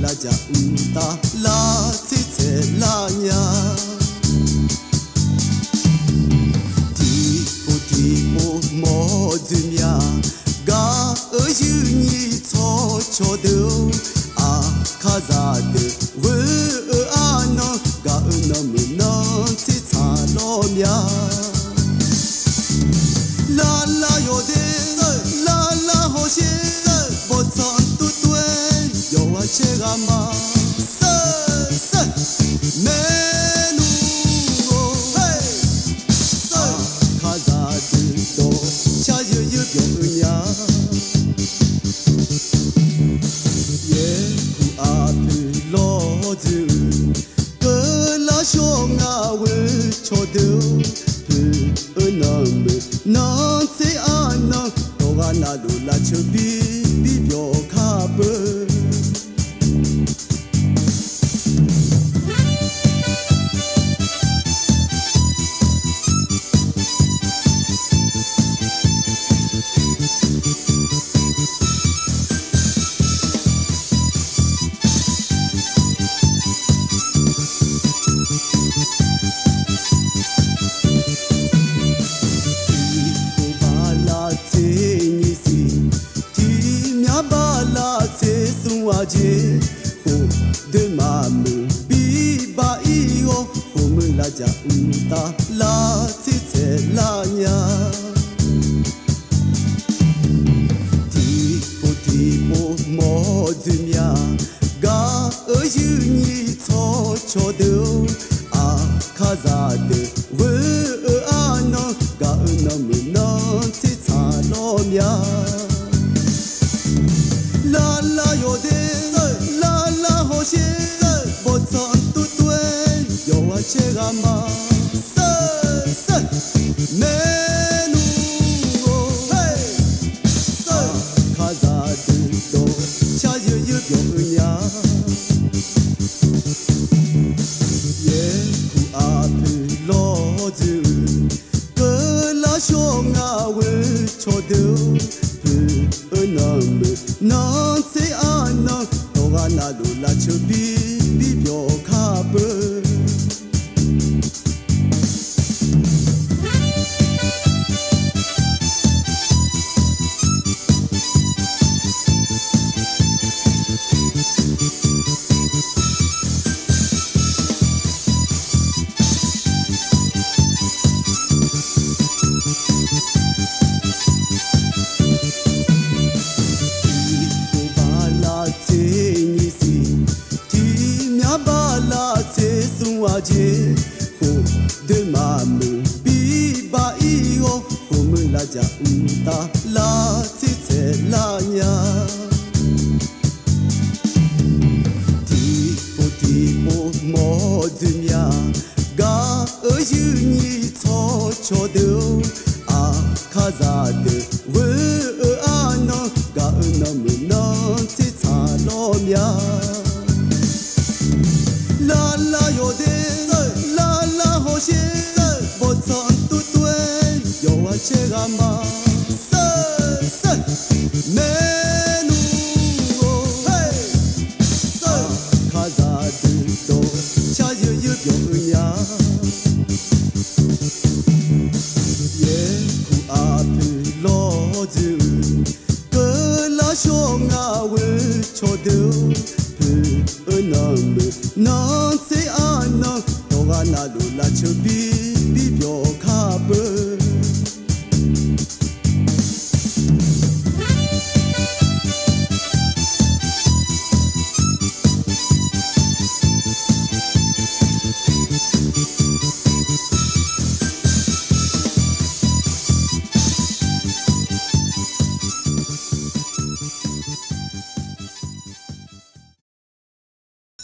la ja unta la tite la ya. Lo zu ke la shong a we cho de pu e na me na te ana to ga na lu la chu bi bi byo ka pe ko 家唔打拉起这拉呀。 제가 막 내누고 가사들도 자유유 병냐? 예구 앞으로 끌라쇼나을 초두 불은엄을 난세 안나 또가 나룰라 주비 ja unta la tite la nya Tipo tipo mo dünya ga özünyi to çodeu a kazade 切干吗？噻噻，没路哦。嘿，咋咋地都恰有有病呀？夜哭阿婆老是哭，跟那小伢会吵得。别那么难听啊，哪能拿路来治病治病？